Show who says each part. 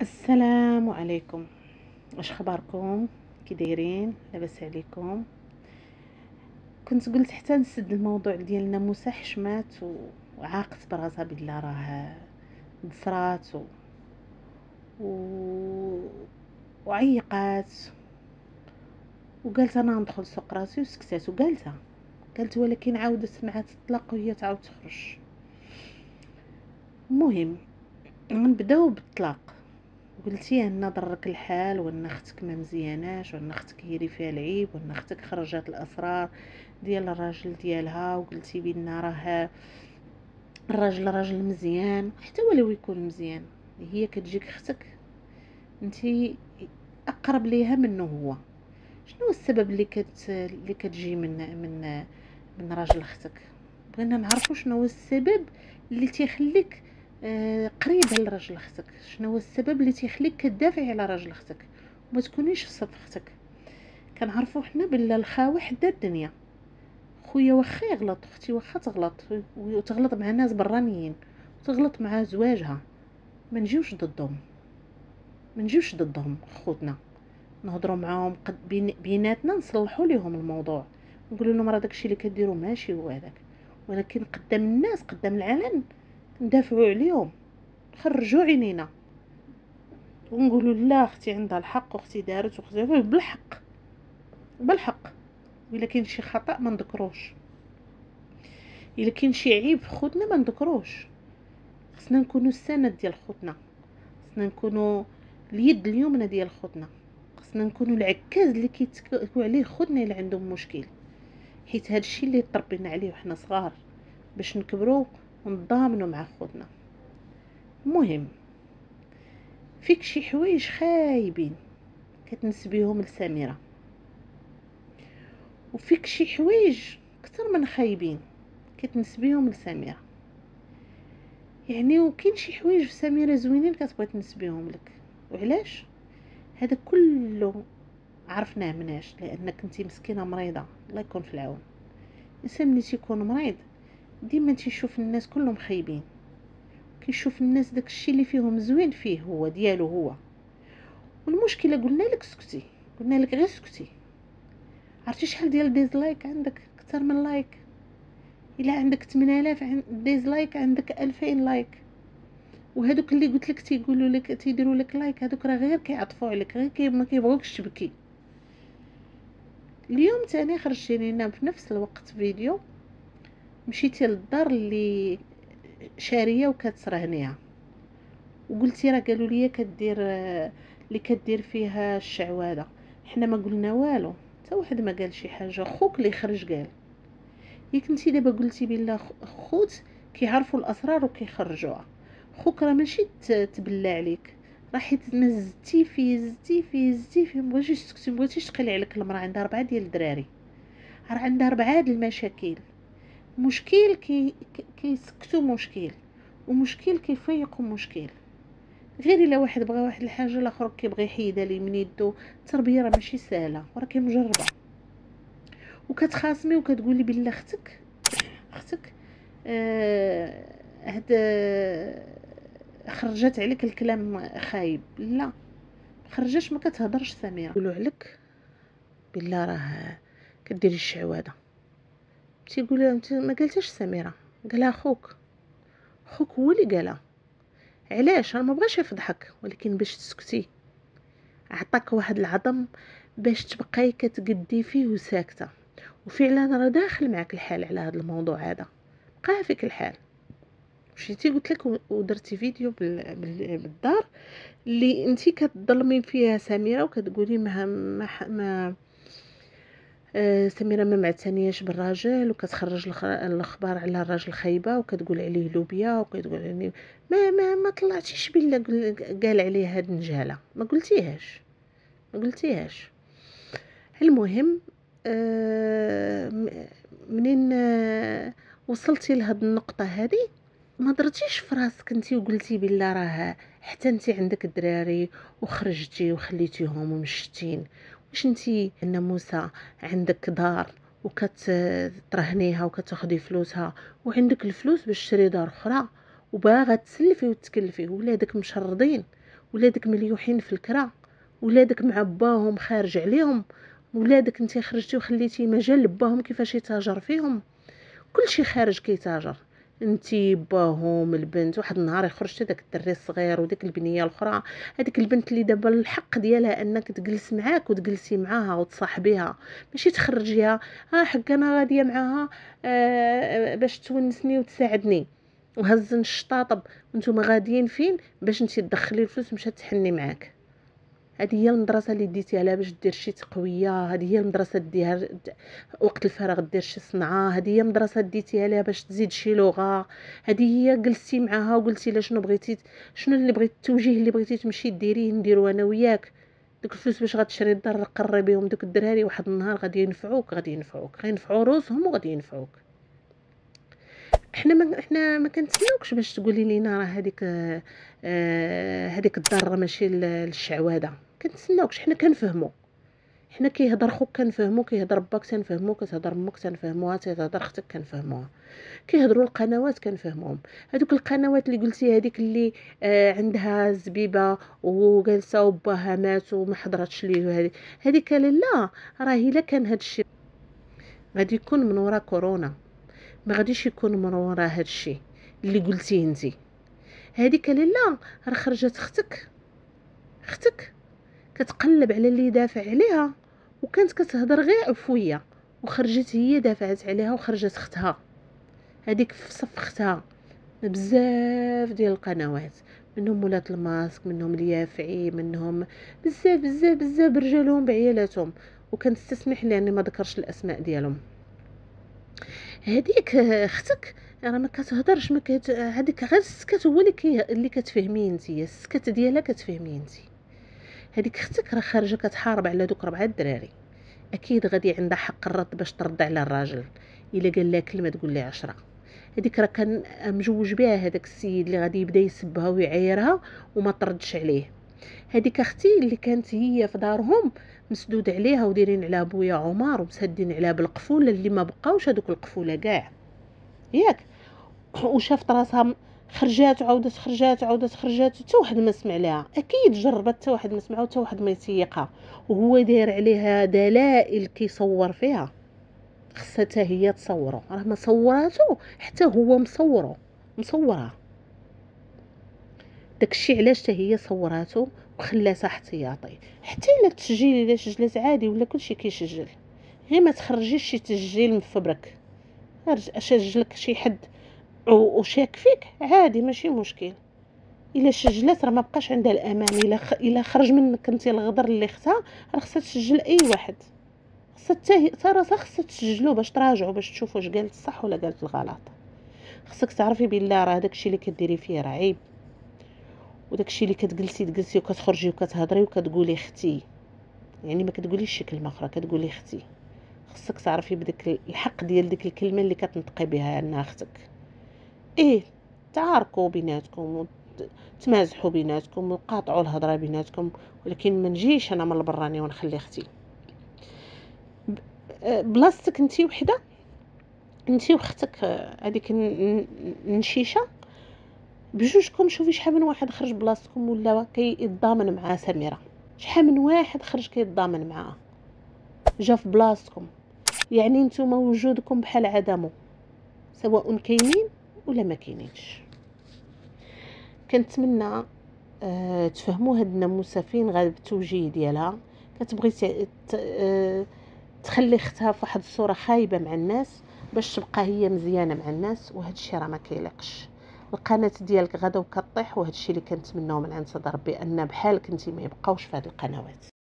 Speaker 1: السلام عليكم. واش خباركم؟ كي دايرين؟ لاباس عليكم؟ كنت قلت حتى نسد الموضوع ديال ناموسة حشمات وعاقت براسها بالله راه ضفرات و... و... وعيقات. وقالت أنا ندخل سوق راسي وسكتات وقالتها. قالت ولكن عاودت معها تطلق وهي تعاود تخرج. المهم غنبداو بالطلاق. قلتي ان ضرك الحال وان أختك ما مزياناش وان أختك هي اللي فيها العيب وان أختك خرجت الأسرار ديال الراجل ديالها وقلتي بان راه الراجل راجل مزيان حتى ولو يكون مزيان هي كتجيك أختك انتي أقرب ليها منه هو. شنو السبب اللي كت اللي كتجي من من من راجل أختك بغينا نعرفوا شنو هو السبب اللي تيخليك قريبه لراجل أختك شنو هو السبب اللي تيخليك كدافعي على راجل أختك وما تكونيش في صف أختك كنعرفوا حنا بلا الخاوه حدا الدنيا. خويا واخا يغلط أختي واخا تغلط وتغلط مع ناس برانيين وتغلط مع زواجها. ما نجيوش ضدهم. ما نجيوش ضدهم خوتنا. نهضروا معاهم بيناتنا نصلحوا لهم الموضوع. نقولوا لهم راه داكشي اللي كديروا ماشي هو هذاك. ولكن قدام الناس قدام العلن ندافعوا عليهم. خرجوا عينينا. ونقولوا لا أختي عندها الحق واختي دارت واختي بالحق بالحق. إلا كاين شي خطأ ما نذكروش. إلا كاين شي عيب في خوتنا ما نذكروش. خصنا نكونوا السند ديال خوتنا. خصنا نكونوا اليد اليمنى ديال خوتنا. خصنا نكونوا العكاز اللي كيتكوا عليه خوتنا إلا عندهم مشكل. حيت هذا الشيء اللي تربينا عليه وحنا صغار. باش نكبروا ونضامنوا مع خوتنا. المهم فيك شي حوايج خايبين. كتنسبيهم لسميرة. وفيك شي حوايج كتر من خايبين. كتنسبيهم لسميرة. يعني وكاين شي حوايج في سميرة زوينين كتبغي تنسبيهم لك. وعلاش؟ هذا كله عرفناه مناش لأنك أنتي مسكينة مريضة. الله يكون في العون. الإنسان ملي تيكون مريض ديما تيشوف الناس كلهم خايبين. كيشوف الناس داك الشيء اللي فيهم زوين فيه هو ديالو هو. والمشكلة قلنا لك سكتي قلنا لك غير سكتي. عرفتي شحال ديال dislike عندك؟ أكثر من like إلا عندك 8000 dislike عندك 2000 like وهذوك اللي قلت لك تيقولوا لك تيديروا لك like هذوك راه غير كيعطفوا عليك غير كي ما كيبغوكش تبكي. اليوم تاني خرجتي لينا في نفس الوقت فيديو. مشيتي للدار اللي شارية وكترهنيها. وقلتي راه قالوا لي كدير اللي كدير فيها الشعوذة حنا ما قلنا والو. حتى واحد ما قال شي حاجة. خوك اللي خرج قال. ياك انتي دابا قلتي بالله خوت كيعرفوا الأسرار وكيخرجوها. خوك راه ماشي تبلى عليك. راه حيت ما فيه زدتي فيه زدتي فيه مبغيتيش تسكتي مبغيتيش تقلي عليك المرأة. عندها ربعه ديال الدراري. راه عندها ربعه د المشاكل. مشكل كي كيسكتوا مشكل ومشكل كيفيقوا مشكل. غير إلا واحد بغى واحد الحاجة الآخر كيبغي يحيدها ليه من يدو التربية راه ماشي سهلة وراه مجربه وكتخاصمي وكتقولي بالله أختك أختك آه هاد خرجت عليك الكلام خايب. لا خرجش ما كتهضرش سميرة. يقولوا عليك بالله راه كديري الشعواده تيقولوا أنت ما قالتش سميرة. قالها خوك خوك هو اللي قالها. علاش؟ أنا ما بغاش يفضحك ولكن باش تسكتي. عطاك واحد العظم باش تبقاي كتقدي فيه وساكتة. وفعلا راه داخل معك الحال على هذا الموضوع هذا. بقى فيك الحال. مشيتي قلت لك ودرتي فيديو بالدار اللي أنتي كتظلمي فيها سميرة وكتقولي ما ما, ما آه سميرة ما معتنياش بالراجل وكتخرج الأخبار على الراجل خايبة وكتقول عليه لوبيا وكتقول عليه ما ما ما طلعتيش بلا قال عليه هاد النجالة. ما قلتيهاش. ما قلتيهاش. المهم آه منين وصلتي لهاد النقطة هذه ما درتيش في راسك انتي وقلتي بالله راه حتى انتي عندك الدراري وخرجتي وخليتيهم ومشتين. واش انتي الناموسة عندك دار وكترهنيها وكتاخدي فلوسها وعندك الفلوس باش تشري دار أخرى وباغا تسلفي وتكلفي؟ ولادك مشردين ولادك مليوحين في الكرا ولادك مع باهم خارج عليهم ولادك انت خرجتي وخليتي مجال لباهم كيفاش يتاجر فيهم؟ كلشي خارج كيتاجر. انتي باهم البنت واحد النهار يخرج داك الدري الصغير وديك البنية الأخرى هذيك البنت اللي دابا الحق ديالها أنك تجلس معاك وتجلسي معاها وتصاحبيها ماشي تخرجيها ها حق أنا غادية معاها آه باش تونسني وتساعدني. وهز الشطاطب وأنتم غاديين فين؟ باش انت تدخلي الفلوس مشات تحني معاك. هذه هي المدرسة اللي ديتيها لها باش دير شي تقوية هذه هي المدرسة ديها وقت الفراغ دير شي صنعة هذه هي المدرسة ديتيها لها باش تزيد شي لغة. هذه هي جلستي معاها وقلتي لها شنو بغيتي شنو اللي بغيتي التوجيه اللي بغيتي تمشي ديريه نديرو أنا وياك. دوك الفلوس باش غتشري الدار قري بهم دوك الدراري واحد النهار غادي ينفعوك غادي ينفعوك غينفعوا روسهم وغادي ينفعوك. حنا ما حنا ما كنتسناوكش باش تقولي لينا راه هذيك آه هذيك الدار ماشي للشعواده كنتسناوكش حنا كنفهمو. حنا كيهضر خوك كنفهمو كيهضر باك تنفهمو كتهضر أمك تنفهموها تهضر أختك كنفهموها. كيهضروا القنوات كنفهموهم. هذوك القنوات اللي قلتي هذيك اللي آه عندها زبيبة وجالسة وباها مات وما حضرتش ليه هذيك لا راه إلا كان هذا الشيء غادي يكون من ورا كورونا. ما غاديش يكون من ورا هذا الشيء اللي قلتيه انتي. هذيك لا راه خرجت أختك أختك كتقلب على اللي دافع عليها وكانت كتهضر غير عفويه وخرجت هي دافعت عليها وخرجت اختها هذيك في صف اختها بزاف ديال القنوات منهم ولات الماسك منهم اليافعي منهم بزاف بزاف بزاف برجالهم بعيالاتهم. وكنستسمح لاني ما ذكرش الأسماء ديالهم. هذيك أختك؟ راه ما كتهضرش ما كت هذيك غير السكت هو اللي كي اللي كتفهمي نتيا السكت ديالها كتفهمي نتي هذيك أختك راه خارجة كتحارب على دوك ربعة الدراري أكيد غادي عندها حق الرد باش ترد على الراجل إلا قال لها كلمة تقول لي عشرة. هذيك راه كان مجوج بها هذاك السيد اللي غادي يبدأ يسبها ويعايرها وما تردش عليه. هذيك أختي اللي كانت هي في دارهم مسدود عليها ودايرين على بويا عمر ومسدين عليها بالقفولة اللي ما بقاوش هذوك القفولة كاع. ياك؟ وشافت راسها خرجات وعاودت خرجات وعاودت خرجات حتى واحد ما سمع لها. أكيد جربت حتى واحد ما سمعها وحتى واحد ما يسيقها. وهو داير عليها دلائل كيصور فيها. خصها حتى هي تصورو راه ما صوراتو حتى هو مصورو مصورها داكشي علاش حتى هي صوراتو وخلاتها احتياطي حتى إلا التسجيل إلا سجلت عادي ولا كلشي كيسجل. غير ما تخرجيش شي تسجيل مفبرك أسجلك شي حد وشاك فيك عادي ماشي مشكل. إلا سجلت راه ما بقاش عندها الامان إلا خ... إلا خرج منك انت الغدر اللي اختها راه خصها تسجل أي واحد. خصها حتى راسها خصها تسجلو باش تراجعوا باش تشوفوا واش قالت الصح ولا قالت الغلط. خصك تعرفي بالله راه داكشي اللي كديري فيه راه عيب. وداكشي اللي كتجلسي تجلسي وكتخرجي وكتهضري وكتقولي أختي يعني ما كتقوليش شي كلمه أخرى كتقولي أختي خصك تعرفي بداك الحق ديال ديك الكلمة اللي كتنطقي بها أنها أختك. إيه تعاركوا بيناتكم تمازحوا بيناتكم وقاطعوا الهضرة بيناتكم ولكن ما نجيش أنا من البراني ونخلي أختي. بلاصتك أنتي وحدة؟ أنتي وأختك هذيك النشيشه بجوجكم شوفي شحال من واحد خرج بلاصتكم ولا كيتضامن مع سميرة. شحال من واحد خرج كيتضامن معاها. جا في بلاصتكم. يعني نتوما وجودكم بحال عدمه سواء كاينين ولا ما كاينينش. كنتمنى أه تفهموا هاد الناموسه فين غالب التوجيه ديالها. كتبغي أه تخلي اختها في واحد الصورة خايبة مع الناس باش تبقى هي مزيانة مع الناس وهذا الشيء راه ما كيليقش القناة ديالك غدا وكطيح وهذا الشيء اللي كنتمناو من عند صدر ربي ان بحالك انت ما يبقاوش في هذه القنوات.